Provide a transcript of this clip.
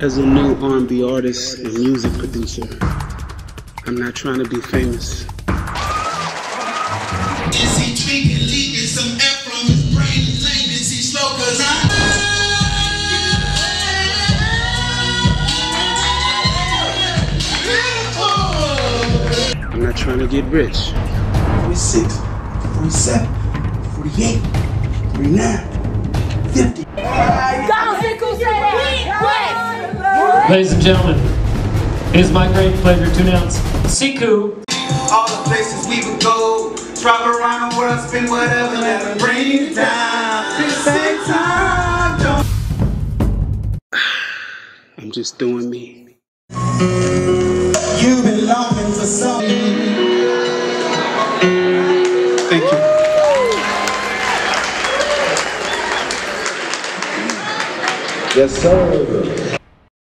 As a new R&B artist and music producer, I'm not trying to be famous. Is he tweaking, leaking some F from his brain? Lane, is he slow? Cause I. I'm not trying to get rich. 46, 47, 48, 49, 50. Ladies and gentlemen, it is my great pleasure to announce Secu. All the places we would go, travel around the world, spend whatever, never bring you down. This ain't time, don't I'm just doing me. You've been longing for something. Thank you. Yes, sir.